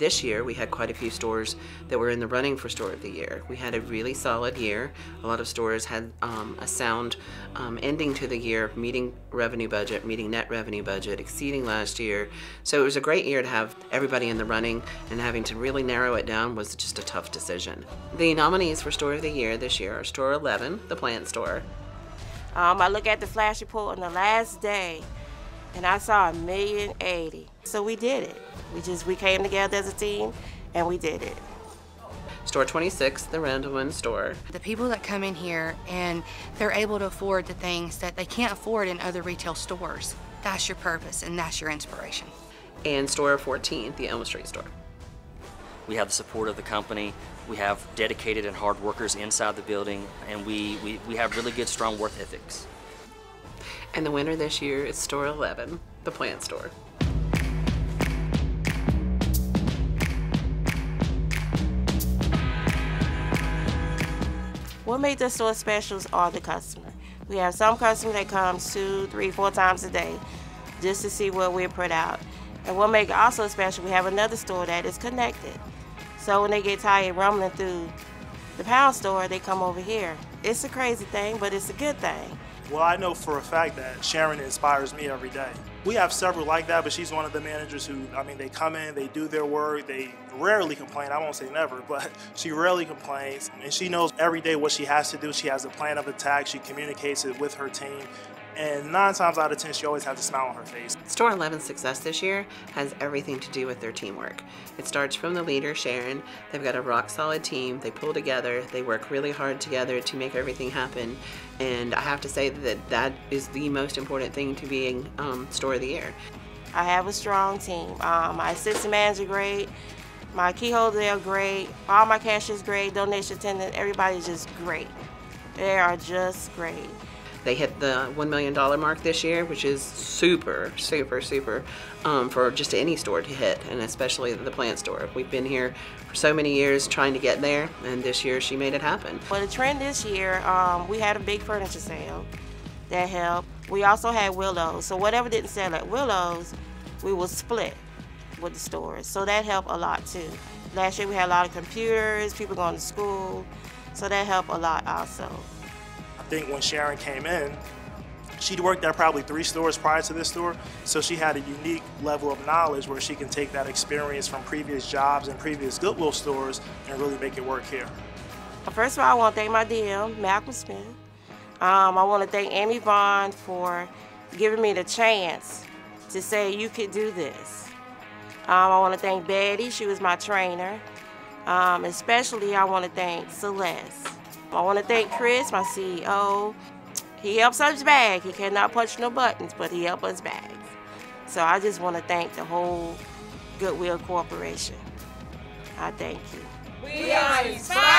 this year we had quite a few stores that were in the running for store of the year. We had a really solid year. A lot of stores had um, a sound um, ending to the year, meeting revenue budget, meeting net revenue budget, exceeding last year. So it was a great year to have everybody in the running and having to really narrow it down was just a tough decision. The nominees for store of the year this year are Store 11, the plant store. Um, I look at the flash report on the last day and I saw a million eighty. So we did it. We just we came together as a team and we did it. Store 26, the Randleman store. The people that come in here and they're able to afford the things that they can't afford in other retail stores. That's your purpose and that's your inspiration. And store 14, the Elm Street store. We have the support of the company. We have dedicated and hard workers inside the building, and we, we, we have really good, strong work ethics. And the winner this year is Store 11, the plant store. What made this store special is all the customer. We have some customer that comes two, three, four times a day just to see what we put out. And what makes it also special, we have another store that is connected. So when they get tired rumbling through the pound store, they come over here. It's a crazy thing, but it's a good thing. Well, I know for a fact that Sharon inspires me every day. We have several like that, but she's one of the managers who, I mean, they come in, they do their work, they rarely complain. I won't say never, but she rarely complains. And she knows every day what she has to do. She has a plan of attack. She communicates it with her team. And nine times out of ten, she always has a smile on her face. Store 11's success this year has everything to do with their teamwork. It starts from the leader, Sharon. They've got a rock solid team. They pull together. They work really hard together to make everything happen. And I have to say that that is the most important thing to being um, Store of the Year. I have a strong team. Um, my assistant manager great. My key holder are great. All my cashiers great. Donation attendant, everybody's just great. They are just great. They hit the $1 million mark this year, which is super, super, super um, for just any store to hit, and especially the plant store. We've been here for so many years trying to get there, and this year she made it happen. For the trend this year, um, we had a big furniture sale that helped. We also had Willows, so whatever didn't sell at Willows, we will split with the stores. So that helped a lot too. Last year we had a lot of computers, people going to school, so that helped a lot also I think when Sharon came in, she'd worked at probably three stores prior to this store, so she had a unique level of knowledge where she can take that experience from previous jobs and previous Goodwill stores and really make it work here. First of all, I want to thank my DM, Malcolm Smith. Um, I want to thank Amy Vaughn for giving me the chance to say you could do this. Um, I want to thank Betty, she was my trainer. Um, especially I want to thank Celeste. I want to thank Chris, my CEO. He helps us bag. He cannot punch no buttons, but he helps us bag. So I just want to thank the whole Goodwill Corporation. I thank you. We are inspired.